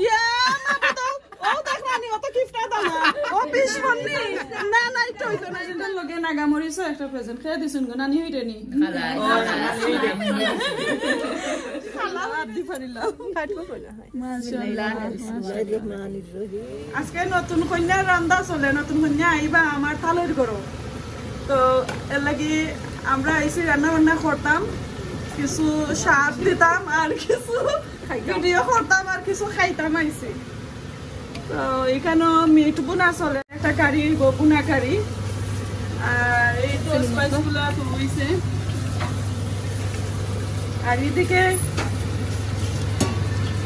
ইয়া এটা হইতো না। এটা লগে একটা প্রেজেন্ট খেয়ে দিছুন গো নানি হইরে নি। আজকে নতুন কন্যা রান্দা চলে নতুন কন্যা আইবা আমার তালের গরো। তো এর লাগি আমরা আইসি রান্না বান্না করতাম। কিছু স্বাদ দিতাম আর কিছু ভিডিও করতাম আর কিছু খাইতাম আইসি তো এখানেও মিট বোনা চলে একটা কারি বোনা কারি। আর এই তো স্পাইসগুলো হইছে আর এদিকে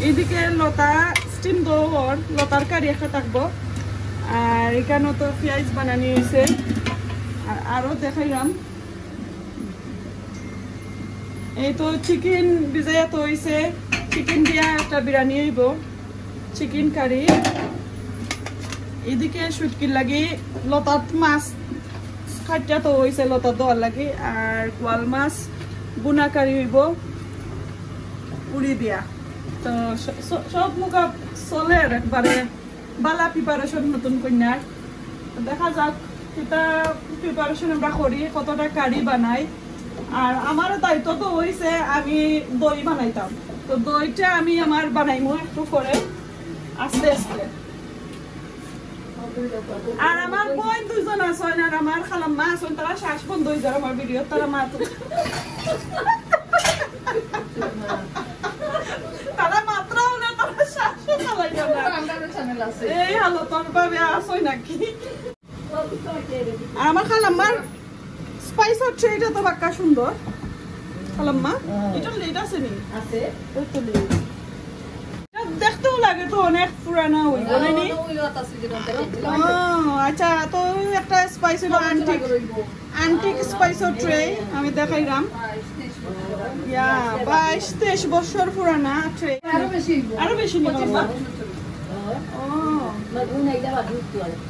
এদিকে লতা স্টিম দৌড় লতার কারি একটা থাকব। আর এখানেও তো পেঁয়াজ বানানি হয়েছে আর আরও দেখাইলাম। এই তো চিকেন ভিজাইয়া তো হয়েছে চিকেন দিয়া একটা বিরিয়ানি হইব। চিকেন কারি এদিকে সুটকির লাগি লতাত মাছ খাটিয়া তো হয়েছে লতাত দেওয়ার লাগি। আর কোয়াল মাছ, বুনা কারি হইব। উড়ি দিয়া। তো সব মুখা চলে আর একবারে। বালা প্রিপারেশন নতুন কন্যার দেখা যাক সেটা প্রিপারেশন আমরা করি, কতটা কারি বানাই। আর আমারও দায়িত্ব তো হয়েছে আমি দই বানাইতাম। তো দইটা আমি আমার বানাইমো একটু করে আস্তে আস্তে। আর আমার বোন দুজন আছেন আর আমার খালাম মা আছেন তারা শ্বাস বন্ধ হয়ে যায় আমার ভিডিও তারা মা তারা মাত্রাও না তারা শ্বাসও চালাই না। এই ভাবে আসই নাকি? আমার খালাম্মার স্পাইসার ট্রেটা তো বাক্কা সুন্দর। খালাম্মা এটা লেট আছে নি? আছে। ওই তো লেট দেখতেও লাগে তো অনেক পুরানা নাইনি ও আচ্ছা তো একটা স্পাইস হলো আন্টিক আন্টিক স্পাইসের ট্রে আমি দেখাইলাম। ইয়া বাইশ তেইশ বছর পুরানা ট্রে আরও বেশি। আরও বেশি নিব ও। ও তো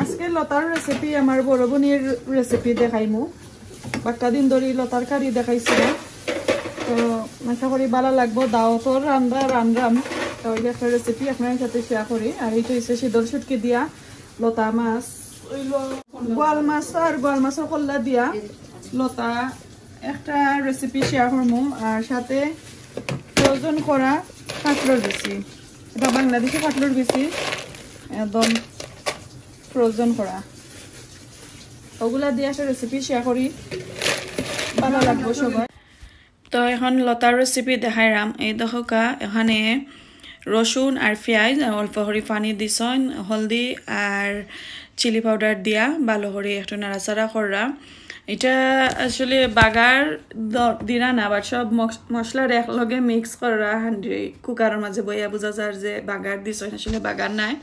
আজকে লতার রেসিপি আমার বড় বোনের রেসিপি দেখাইমু বাক্কা দিন ধরে লতার কারি দেখাইছিল তো আশা করি ভালো লাগবো দাওয়াতর রান্না রান্নাম তো ওই একটা রেসিপি আপনার সাথে শেয়ার করি আর এইটা হচ্ছে শীতল সুটকি দিয়া লতা মাছ। গোয়াল মাছ আর গোয়াল মাছের কল্লা দিয়া লতা। একটা রেসিপি শেয়ার করব আর সাথে প্রয়োজন করা কাটলোর বেশি এটা বাংলাদেশি কাটলোর বেশি, একদম ফ্রোজন করা। ওগুলা দিয়ে একটা রেসিপি শেয়ার করি। ভালো লাগবো সবাই তো এখন লতার রেসিপি দেখাইরাম এই দশকা এখানে রসুন আর পেঁয়াজ, অল্প করে পানি দিছন হলদি আর চিলি পাউডার দিয়া, ভালো করে একটু নাড়াচাড়া করা এটা আসলে বাগার, দিরা না আবার সব মশ- মশলার একলগে মিক্স করা হান্ডি। কুকারের মাঝে বইয়া বোঝা যার যে বাগার দিছ আসলে বাগার নাই।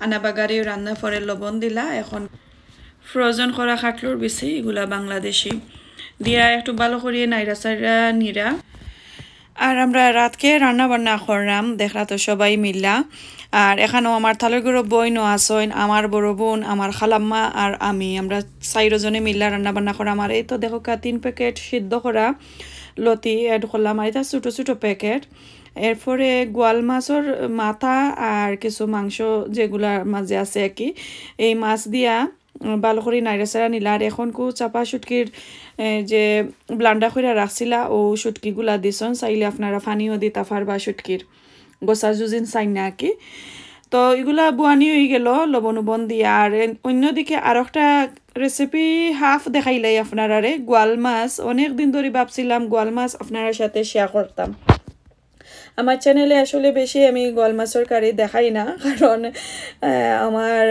আনা বাগারে রান্না পরে লবণ দিলা, এখন ফ্রোজন করা খাটলোর বেশি, এগুলা বাংলাদেশি। দিয়া একটু ভালো করিয়ে নাইরা সাইরা নিরা। আর আমরা রাতকে রান্না বান্না করলাম, দেখলা তো সবাই মিল্লা। আর এখানেও আমার থালের বইনও আসইন আমার বড় বোন, আমার খালাম্মা আর আমি। আমরা চাইরজনে মিল্লা রান্না বান্না করা আমার এই তো দেখো কা, তিন প্যাকেট সিদ্ধ করা লতি এড করলাম। আর এটা ছোটো ছোটো প্যাকেট। এরপরে গোয়াল মাছের মাথা আর কিছু মাংস যেগুলার মাঝে আছে আর কি, এই মাছ দিয়া ভালো করে নাইরা সারা নিলা আর এখন কু চাপা সুটকির যে ব্লান্ডা করে রাখছিলা ও সুটকিগুলা দিছন চাইলে আপনারা ফানিও দিতা পারবা সুটকির গোসা জুজিন চাই না কি। তো এগুলা বুয়ানি হয়ে গেল, লবণ উবন দিয়ে আর অন্যদিকে আর একটা রেসিপি হাফ দেখাইলাই আপনারারে, গোয়াল মাছ, অনেক দিন ধরে ভাবছিলাম গোয়াল মাছ আপনার সাথে শেয়ার করতাম। আমার চ্যানেলে আসলে বেশি আমি গোয়াল মাছের কারি দেখাই না, কারণ আমার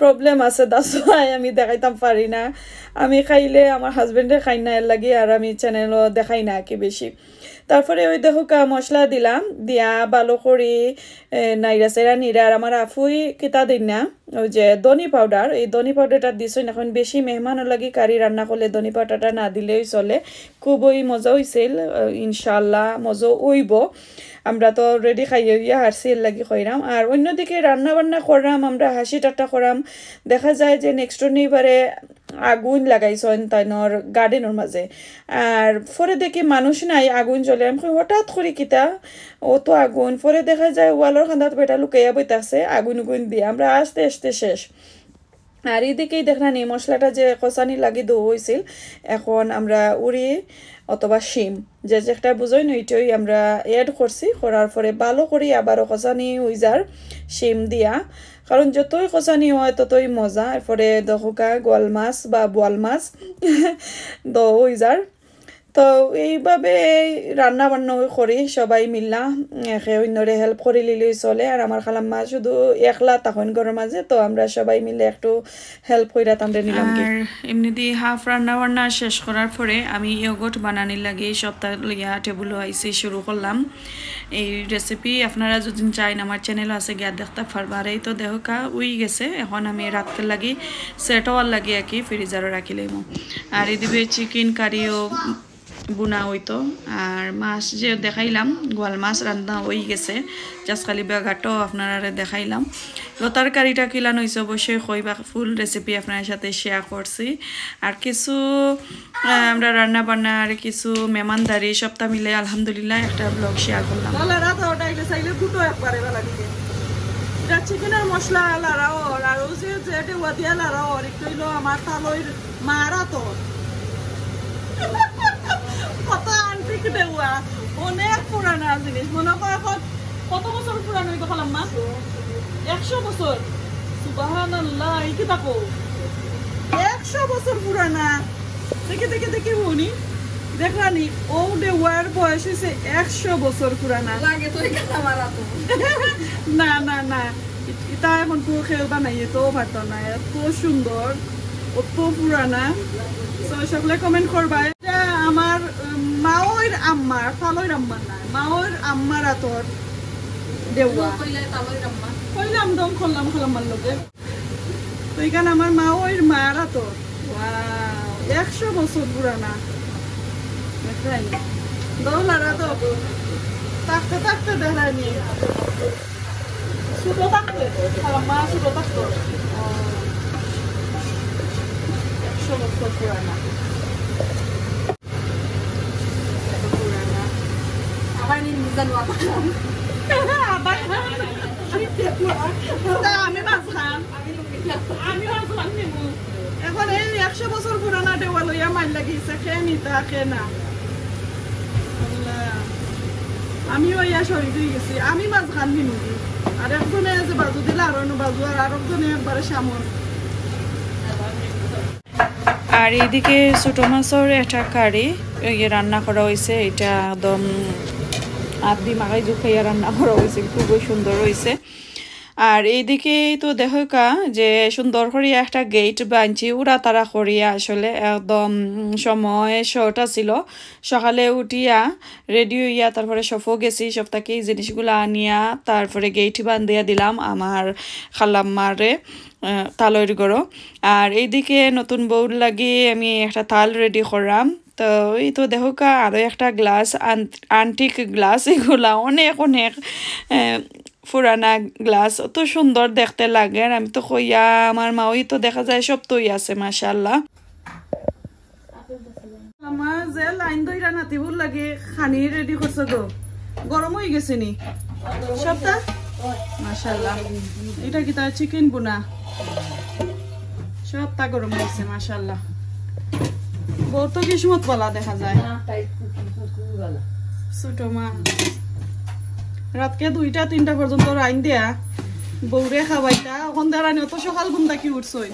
প্রবলেম আছে দাসোয়াই আমি দেখাইতাম পারি না। আমি খাইলে আমার হাজবেন্ডে খাই না, এর লাগে আর আমি চ্যানেলও দেখাই না কি বেশি। তারপরে ওই দেখো কা, মশলা দিলাম, দিয়া ভালো করে নাইরা সেরা নিরা, আর আমার আফুই কিতা দিন না, ওই যে দনি পাউডার এই দনি পাউডারটা দিছ এখন বেশি মেহমান লাগি কারি রান্না করলে দনি পাউডারটা না দিলেই চলে। খুবই মজা হয়েছিল ইনশাল্লাহ মজা উইব আমরা তো রেডি খাইয়ে ইয়া হারছি এর লাগি খইরাম আর অন্যদিকে রান্না বান্না করাম আমরা হাসি টাটা করাম দেখা যায় যে নেক্সট নিবারে আগুন লাগাইছেন তাইনর গার্ডেনের মাঝে আর পরে দেখি মানুষ নাই, আগুন জ্বলে। আমি হঠাৎ করে কিতা? ও তো আগুন। পরে দেখা যায় ওয়ালের খান্দাত বেটা লুকাইয়া বইতাছে আগুন উগুন দিয়ে। আমরা আস্তে আস্তে শেষ। আর এদিকেই দেখলাম এই মশলাটা যে কষানি লাগি দো হয়েছিল এখন আমরা উড়ি অথবা শিম, যে যেটা বুঝই নইটাই আমরা এড করছি। করার পরে ভালো করি আবারও কষানি উইজার শিম দিয়া। কারণ যতই কষানি হয়, ততই মজা। এরপরে দহকা গোয়াল মাছ বা বোয়াল মাছ দ উইজার তো এইভাবে রান্না বান্না করি সবাই মিল্লা একে অন্যরে হেল্প করে লিলেই চলে। আর আমার খালাম মা শুধু একলা তখন ঘরের মাঝে তো আমরা সবাই মিলে একটু হেল্প করে আমরা নিলাম আর এমনিতে হাফ রান্না বান্না শেষ করার পরে আমি ইয়োগট বানানির লাগে সপ্তাহ লিয়া টেবুল আইসি শুরু করলাম। এই রেসিপি আপনারা যদি চাইন আমার চ্যানেল আছে গিয়া দেখতে পারবার এই, তো দেহকা উই গেছে। এখন আমি রাখতে লাগি সেট হওয়ার লাগে আর কি ফ্রিজারও রাখিলাম আর এদিকে চিকেন কারিও বুনা হইতো। আর মাছ যে দেখাইলাম, গোয়াল মাছ রান্না হয়ে গেছে। জাসকালি বেগাটাও আপনারা দেখাইলাম। লতার কারিটা কিলান হয়েছে অবশ্যই কইবা ফুল রেসিপি আপনার সাথে শেয়ার করছি। আর কিছু আমরা রান্না বান্না আর কিছু মেহমানদারি সপ্তাহ মিলে আলহামদুলিল্লাহ একটা ব্লগ শেয়ার করলাম। চিকেনের মশলা, লাড়াও আর যে যে ওয়াদিয়া লাড়াও একটু আমার তালইর মারা তো কত আন্টিক দেওয়া অনেক পুরানা জিনিস। মনে করো এখন কত বছর পুরানো হইতে খালাম মা একশো বছর। সুবাহান আল্লাহ এই কি তাকো? একশো বছর পুরানা। দেখে দেখে দেখে শুনি দেখলানি ও দেওয়ার বয়স হয়েছে একশো বছর পুরানা। না না না। এটা এখন তো খেয়ে বানাইয়ে তো পারতো না। এত সুন্দর অত পুরানা। সকলে কমেন্ট করবা। এটা আমার মাওর আম্মার ফালইর আম্মার না মাওর আম্মার আতর দেওয়া। কইলাম দম করলাম খালাম্মার লোকে তো এখানে আমার মাওর মার আতর। একশো বছর পুরানা। দৌলারা তো থাকতে থাকতে দেখায়নি। ছোট থাকতে খালাম্মা ছোট থাকতো একশো বছর পুরানা। আমি মাছ খাম আমি মাছ খাম নিবো। এখন এই একশো বছর পুরানা দেওয়া লইয়া মাইল লাগিছে খেয়ে নিতা খেয়ে না। আমিও ইয়া শরীর হয়ে গেছি। আমি মাছ খান নিবি আর একজনে যে বাজু দিলে আর অন্য বাজু আর আরেকজনে একবারে সামর। আর এইদিকে ছোটো মাছের একটা কারি রান্না করা হয়েছে এটা একদম আদি মাগাই জুখাইয়া রান্না করা হয়েছে, খুবই সুন্দর হয়েছে। আর এইদিকে তো দেখা যে সুন্দর করিয়া একটা গেট বানছি উড়া তারা করিয়া আসলে একদম সময় শর্ট ছিল সকালে উঠিয়া রেডি হইয়া তারপরে সফও গেছি, সপ্তাহকে এই জিনিসগুলো আনিয়া তারপরে গেট বান্ধিয়া দিলাম আমার খালাম্মারে তালইর গড়ো আর এইদিকে নতুন বউর লাগি আমি একটা তাল রেডি করলাম তো ওই তো দেখো কা আরও একটা গ্লাস আন্টিক গ্লাস এগুলা অনেক অনেক পুরানা গ্লাস অত সুন্দর দেখতে লাগে। আর আমি তো কইয়া, আমার মাওই তো দেখা যায় সব তোই আছে মাশাল্লাহ আমার যে লাইন দইরা নাতিবুর লাগে, খানি রেডি করছে তো। গরম হয়ে গেছে নি? সবটা? মাশাল্লাহ এটা কি তার চিকেন বোনা? সবটা গরম হয়েছে মাশাল্লাহ বহুত কিসমত বলা দেখা যায়? ছোট মা। রাতকে দুইটা তিনটা পর্যন্ত রাইন দিয়া বৌরে খাবাইতা ওখান দাঁড়ানি অত সকাল ঘুম থাকি উঠছই?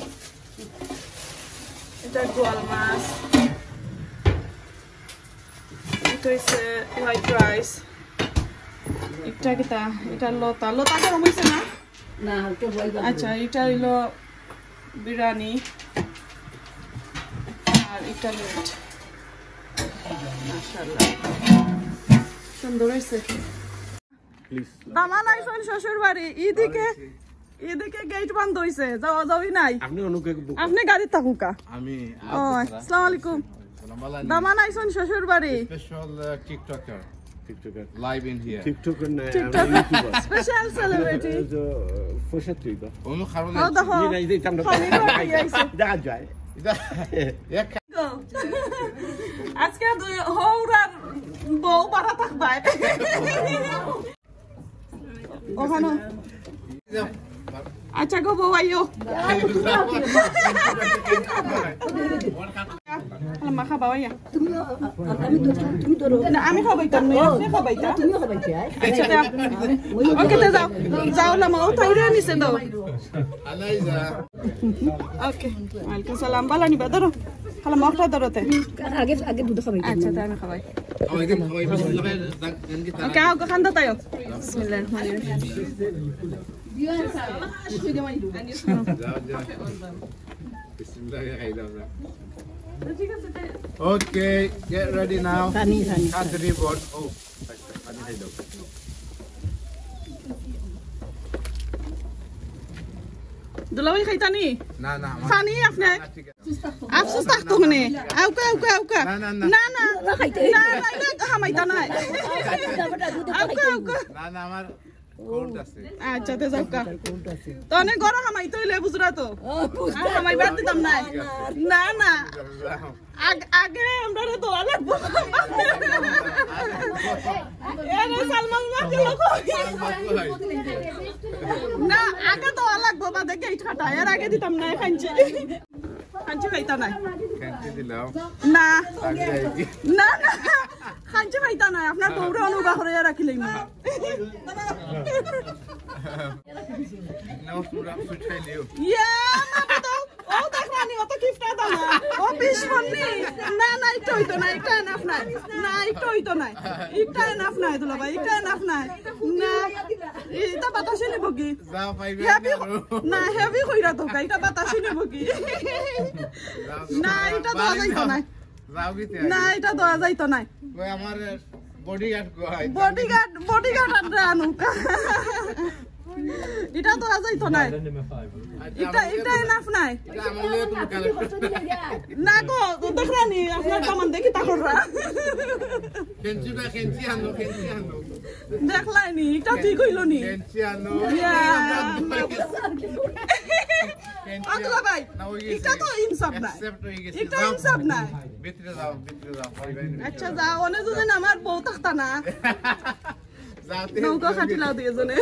এটা গোয়াল মাছ। এটা হচ্ছে হোয়াইট রাইস। এটা কিতা? এটা লতা। লতা গরম হয়েছে না? আচ্ছা এটা হইল বিরিয়ানি। আর ইটালিয়ান মাশাআল্লাহ। সুন্দর হয়েছে নাই শোন শ্বশুর বাড়ি। এদিকে এদিকে গেট বন্ধ হইছে। যাওয়া যাওয়াই নাই? আপনি অনুকে আপনি গাড়ি থাকুকা আমি ও আসসালামু আলাইকুম। দামা নাই শোন শ্বশুর বাড়ি। Special tiktoker tiktoker live in here tiktoker না টিকটক স্পেশাল সেলিব্রিটি ফসা তুই হাও দেখো নাই দিতাম না খালি বাড়ি দেখা যায় এক। আজকে দুই হৌরার বউ বাড়া থাকবাই ওখানে। আচ্ছা গো বউ আইও মা খাবা আইয়া। না, আমি খাবাইতাম না আপনি খাবাইতা আচ্ছা তে। আপ- ওকে তে যাও। যাও লামা ও তাইরে নিছে দাও। আলাইজা। ওকে ওয়ালাইকুম সালাম। বালা নিবা ধরো খালে মখটা দরতে আগে আগে দুধ খাবাই আচ্ছা তাই আমি খাবাই okay, get ready now. Okay. দুলাভাই খাইতানি না না আমার পানি আপনি ঠিক আছে আফসোস থাকতো মানে আউকা আউকা আউকা না, না, না না। না না না এটা হামাইতা নাই আউকা আউকা না না আমার কোল্ড আছে আচ্ছা তে যাওকা তো অনেক গরম হামাইতে হইলে বুঝরা তো। হামাই বাদ দিতাম নাই না না। আগ- আগে আমরা দোয়া লাগবো সালমান না আগে দোয়া লাগবো বাদে গেট খাটা এর আগে দিতাম না খাঞ্চি খাঞ্চি খাইতা নাই। না। না না। খাঞ্চি খাইতা নাই আপনার বউরে অনুগ্রহ করে রাখিলেই না ইয়া মাপি তো ও দেখরানি অত কিফটা দাও না। ও বিশ মন্নি না না এটা হইতো না এটা এনাফ নাই। না এটা হইতো নাই। এটা এনাফ নাই দুলা ভাই এটা এনাফ নাই। না এটা বাতাসে নেব কি? যাও পাইবে হেভি না হেভি কইরা তো এটা বাতাসে নেব কি? না এটা যাইতো না এটা দেওয়া যাইতো নাই। আমার বডিগার্ড বডিগার্ড বডিগার্ড আনরা আনুকা। এটা দেওয়া যাইতো নাই। এটা এটা এনাফ নাই। না গো আপনার দামান দেখি তাকররা কেঞ্চি না কেঞ্চি আনো কেঞ্চি আনো। দেখলাইনি এটা ঠিক হইল নি কেঞ্চি ভাই এটা তো ইনসাফ নাই। অ্যাকসেপ্ট গেছে। এটা ইনসাফ নাই। ভিতরে যাও ভিতরে যাও আচ্ছা যা অনে যদি আমার বউ থাকতা না। নৌকা খাটিলাও দিয়ে জনে।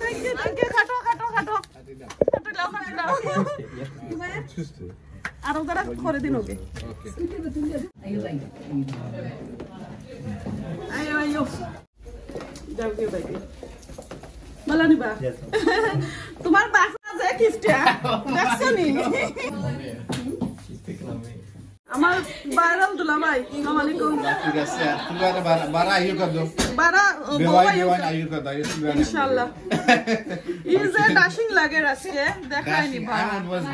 থ্যাংক ইউ থ্যাংক ইউ খাটো খাটো খাটো। খাটিলাও খাটিলাও আর ওরা করে দিন ওকে। ওকে আমার বাইরাল দুলা ভাই ঠিক আছে তুমি আর বারা আইও কর দাও। বারা বেওয়াই বেওয়াই আইও কর। দাও ইনশাআল্লাহ ইজ এ ডাশিং লাগে আজকে? ভাই। was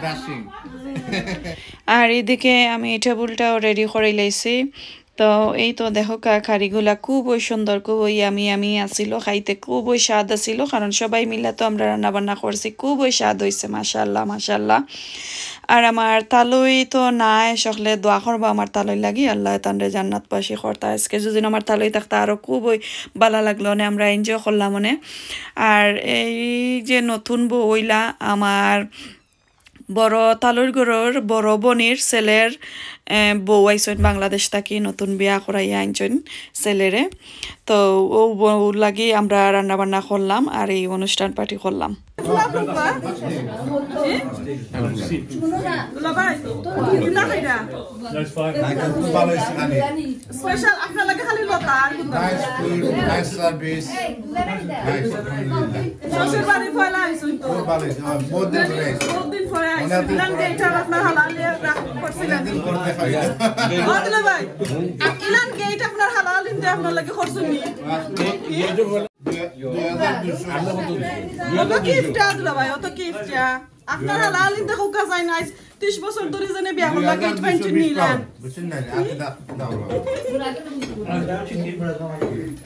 আর এদিকে আমি টেবুলটাও রেডি করে লাইছি। তো এই তো দেখো কারিগুলা খুবই সুন্দর, খুবই আমি আমি আসিল খাইতে খুবই স্বাদ আসিল কারণ সবাই মিলে তো আমরা রান্না বান্না করছি, খুবই স্বাদ হয়েছে মাসাল্লাহ মাসাল্লাহ আর আমার তালুই তো নাই, সকলে দোয়া করব আমার তালুই লাগি, আল্লাহ তানরে জান্নাত পাশি করতা। আজকে যদি আমার তালুই থাকতা আরও খুবই ভালো লাগল মানে আমরা এনজয় করলাম মানে আর এই যে নতুন বউ ওইলা আমার বড় তালুর গড়র বড় বনির ছেলের বউ আইসন বাংলাদেশ থাকি নতুন বিয়া করাই আনছেন ছেলেরে। তো ও বউ লাগি আমরা রান্না বান্না করলাম আর এই অনুষ্ঠান পার্টি করলাম। স্পেশাল পরে গেইটার আপনার হালাল করছিলেন। More than rice. ও দুলা ভাই ইলান গেইট আপনার হালাল গিফটটা আপনার লাগে খরচুনি অত গিফট আদলা ভাই? অত গিফট আপনার হালাল ইন্দা হুকা যায় নাই 30 বছর ধরে জানে বিয়া হল লাগে ইট পাইন নিলেন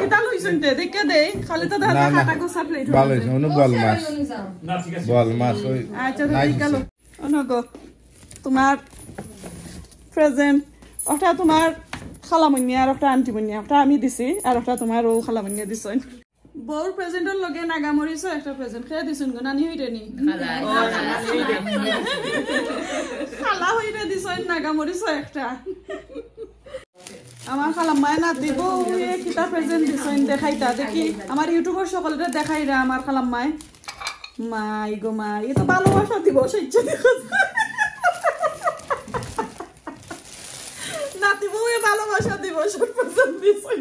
কিতা লইছেন তে দেখে দে খালি তো দাদা না, না। খাটা গোসা প্লেট ভালো হয়েছে অনু বল মাছ বল মাছ ওই আচ্ছা ঠিক গেল অনগ তোমার প্রেজেন্ট ওটা তোমার খালামনি আর একটা আন্টি মনি একটা আমি দিছি আর একটা তোমার ও খালামনি দিছন বউর প্রেজেন্টের লগে নাগা নাগামরিছ একটা প্রেজেন্ট খেয়ে দিছুন গো নানি হইরে নি। খালা। হইরে দিছন নাগামরিছ একটা। আমার খালাম্মায় না দিব কিতা প্রেজেন্ট দিছন দেখাইতা দেখি। আমার ইউটিউবার সকলরে দেখাইরা আমার খালাম্মায় মাই গো মাই এ তো ভালোবাসা দিব সহ্য নাতি বউয়ে ভালোবাসা দিব প্রেজেন্ট দিছন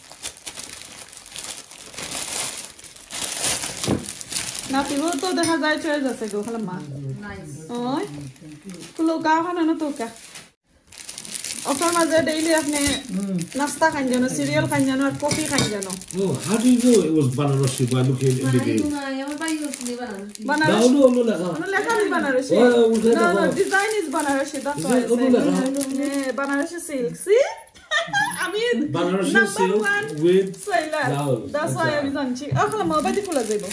নাতিও তো দেখা যায় চয়েস আছে গো খালাম মা ওই কুলো গা খানা না তো কা ওটার মাঝে ডেইলি আপনি নাস্তা খান জানো সিরিয়াল খান জানো আর কফি খান জানো Oh, how do you know it was Banarosi by looking in the game? Banarasi no, no. Ono লেখা নেই বানারসি Oh, উল্টে no, দেখো। design is বানারসি লেখা। Yeah, বানারসি silk see আমি Banarosi number silk one. with seller. blouse. That's why আমি জানছি ও খালা মা বাদি খোলা যাইব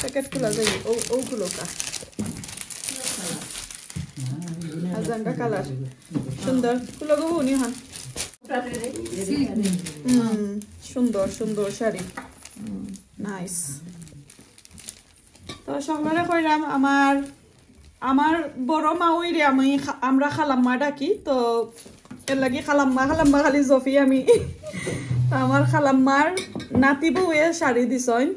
প্যাকেট খোলা যাইব ও ও খুলো কা আজাঙ্গা কালার সুন্দর খুলো গো উনি হন সুন্দর সুন্দর শাড়ি নাইস তো সকলে কইরাম আমার আমার বড় মা ওইরে আমি আমরা খালাম্মা ডাকি, তো এর লাগি খালাম্মা খালাম্মা খালি জফি আমি। আমার খালাম্মার নাতি বউয়ে শাড়ি দিছইন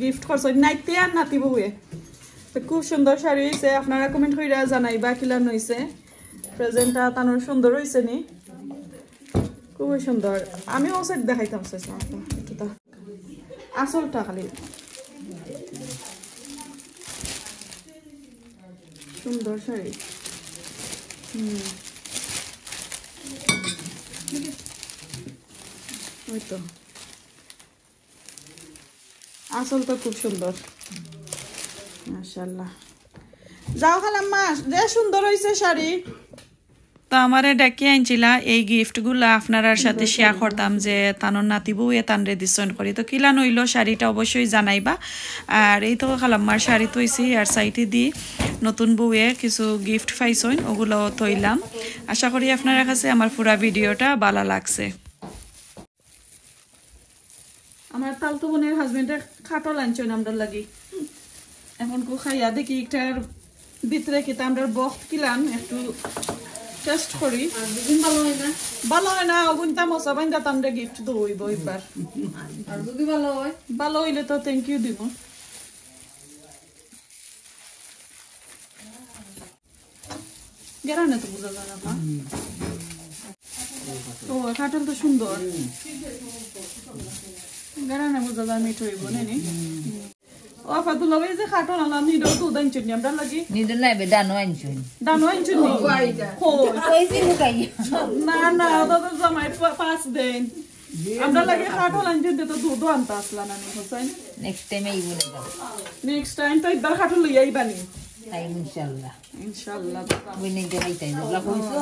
গিফট করছইন নাইতে আর নাতি বউয়ে। তো খুব সুন্দর শাড়ি হয়েছে আপনারা কমেন্ট কইরা জানাইবা কিলান হয়েছে প্রেজেন্টটা তানোর সুন্দর হয়েছে নি। খুবই সুন্দর। আমিও সেট দেখাইতাম চাইছিলাম একটু তা। আসলটা খালি। সুন্দর শাড়ি হুম। ওই তো। আসল তো খুব সুন্দর। মাশাল্লাহ যাও খালাম মাস যে সুন্দর হয়েছে শাড়ি। তো আমারে ডাকি আনছিলা এই গিফটগুলা আপনার সাথে শেয়ার করতাম যে তানোর নাতি বউ এ তানরে ডিসকাউন্ট করি। তো কিলা নইলো, শাড়িটা অবশ্যই জানাইবা। আর এই তো খালাম্মার শাড়ি তৈছি আর সাইটে দি নতুন বউয়ে কিছু গিফট পাইছইন ওগুলো তৈলাম আশা করি আপনার কাছে আমার পুরা ভিডিওটা ভালো লাগছে। আমার তালতো বোনের হাজবেন্ডে খাটো লাঞ্চন আমরা লাগি। এখন কো খাইয়া দেখি একটার ভিতরে কিতা আমরা বক্ত কিলাম, একটু টেস্ট করি। ভালো হয় না? ওগুনটা মশা বাইন্দা আমরা গিফট দইব এবার। ভালো হইলে তো থ্যাংক ইউ দিব। গেরানে তো বোঝা যায় না। ও খাটল তো সুন্দর। গেরানে বোঝা যায় মিঠ হইব নানি? ও ফাতুল লবে যে নিডো তো চুনি আমরা লাগি. দানো আইন চুনি কই. না না তো জামাই দেন আমরা লাগে খাটল আইন চুনি তো দুধ আনতা আসলা না নি Hossain Next time ay ibu next time তো. ইনশাআল্লাহ iso.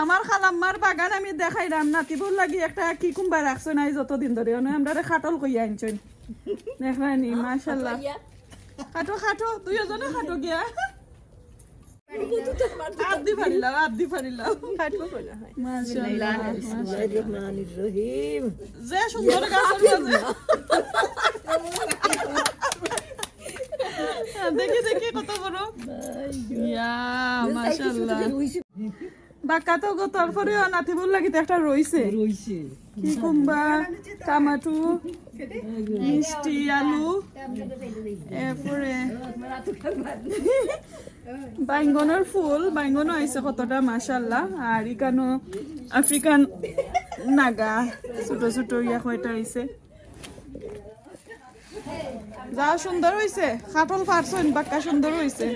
আমার খালাম্মার বাগান আমি দেখাইলাম নাতিবুর লাগি একটা কি কুম্বা রাখছো নাই যতদিন ধরে অনে আমরা রে খাটল কইয়া আনছইন দেখলানি মাশাআল্লাহ। খাটো খাটো তুই জনে খাটো গিয়া। আদি ফারিলাম আদি ফারিলাম মাশাআল্লাহ যে সুন্দর গাছের মাঝে দেখি দেখি কত বড়। ইয়া মাশাআল্লাহ। বাক্কা তো গো তারপরে নাতিবুর লাগি তো একটা রইছে। রইছে। কি কুম্বা টামাটু মিষ্টি আলু এরপরে বাইঙ্গনের ফুল বাইঙ্গনও আইছে কতটা মাশাল্লাহ আর ইকানো আফ্রিকান নাগা ছোট ছোট ইয়া কয়টা আইছে যা সুন্দর হয়েছে খাটল পারছেন বাক্কা সুন্দর হয়েছে